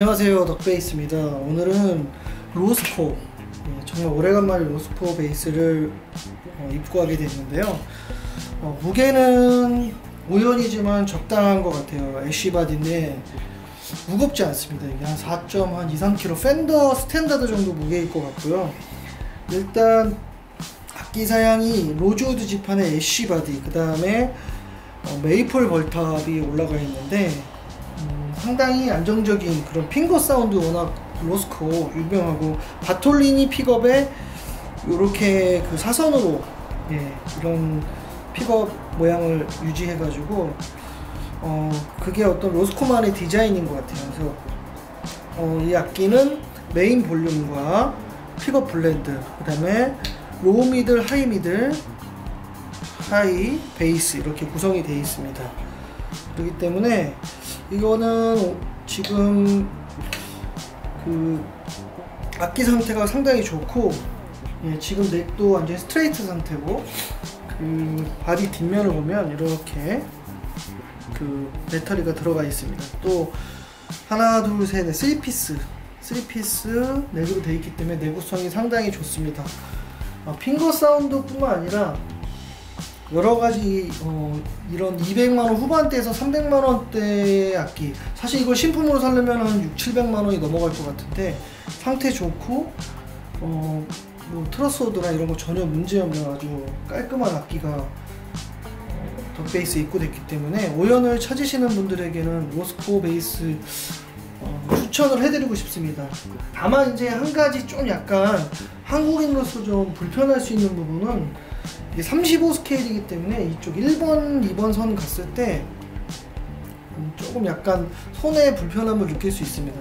안녕하세요 덕베이스입니다. 오늘은 로스코 예, 정말 오래간만에 로스코 베이스를 어, 입고하게 됐는데요. 어, 무게는 우연이지만 적당한 것 같아요. ash body인데 무겁지 않습니다. 이게 한 4.2, 3kg 펜더 standard 정도 무게일 것 같고요. 일단 악기 사양이 로즈우드 지판의 ash body 그 다음에 어, maple burl top이 올라가 있는데 음, 상당히 안정적인 그런 finger sound 워낙 로스코 유명하고 바톨리니 픽업에 이렇게 그 사선으로 예, 이런 픽업 모양을 유지해가지고 어 그게 어떤 로스코만의 디자인인 것 같아요. 그래서 어, 이 악기는 메인 볼륨과 픽업 blend, 그 다음에 low middle, high middle, high, bass 이렇게 구성이 되어 있습니다. 그렇기 때문에 이거는 지금 그 악기 상태가 상당히 좋고 예, 지금 neck도 완전 스트레이트 상태고 그 body 뒷면을 보면 이렇게 그 배터리가 들어가 있습니다. 또 하나 둘셋 넷 3 piece 3 piece neck으로 되어 있기 때문에 내구성이 상당히 좋습니다. 어, finger sound뿐만 아니라 여러 가지 어, 이런 200만 원 후반대에서 300만 원대 악기 사실 이걸 신품으로 사려면 한 6, 700만 원이 넘어갈 것 같은데 상태 좋고 어, 뭐 truss rod나 이런 거 전혀 문제 없는 아주 깔끔한 악기가 어, 덕베이스 입고됐기 때문에 오현을 찾으시는 분들에게는 로스코 베이스 어, 추천을 해드리고 싶습니다. 다만 이제 한 가지 좀 약간 한국인으로서 좀 불편할 수 있는 부분은 이게 35 스케일이기 때문에 이쪽 1번, 2번 선 갔을 때 음, 조금 약간 손에 불편함을 느낄 수 있습니다.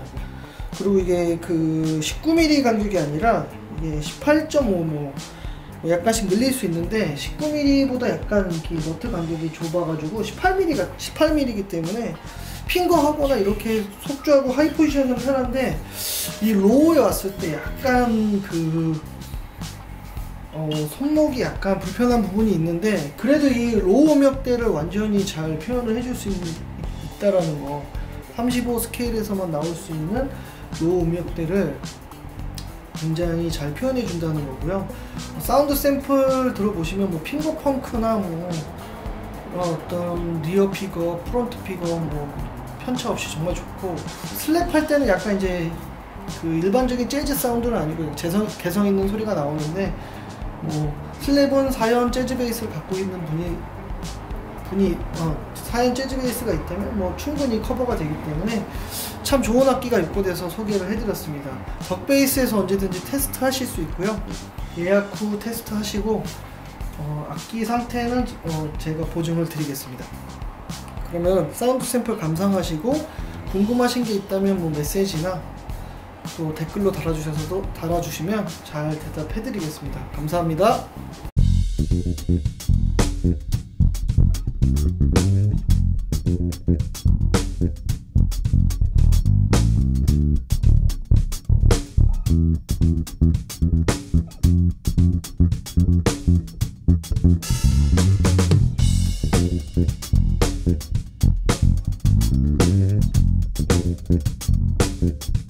그리고 이게 그 19mm 간격이 아니라 이게 18.5뭐 뭐 약간씩 늘릴 수 있는데 19mm보다 약간 이렇게 너트 간격이 좁아가지고 18mm가 18mm이기 때문에 finger 하거나 이렇게 속주하고 high position은 편한데 이 low에 왔을 때 약간 그 어, 손목이 약간 불편한 부분이 있는데 그래도 이 low 음역대를 완전히 잘 표현을 해줄 수 있, 있다라는 거. 35 스케일에서만 나올 수 있는 low 음역대를 굉장히 잘 표현해 준다는 거고요. 사운드 샘플 들어보시면 뭐 finger funk나 뭐 어떤 rear pickup, front pickup 뭐 편차 없이 정말 좋고 slap 할 때는 약간 이제 그 일반적인 재즈 사운드는 아니고 개성, 개성 있는 소리가 나오는데 뭐 slap은 4현 재즈 베이스를 갖고 있는 분이 분이 어, 4현 재즈 베이스가 있다면 뭐 충분히 커버가 되기 때문에 참 좋은 악기가 입고돼서 소개를 해드렸습니다. 덕 베이스에서 언제든지 테스트 하실 수 있고요. 예약 후 테스트 하시고 어, 악기 상태는 어, 제가 보증을 드리겠습니다. 그러면 사운드 샘플 감상하시고 궁금하신 게 있다면 뭐 메시지나 또 댓글로 달아주셔서도 달아주시면 잘 대답해 드리겠습니다. 감사합니다. Thank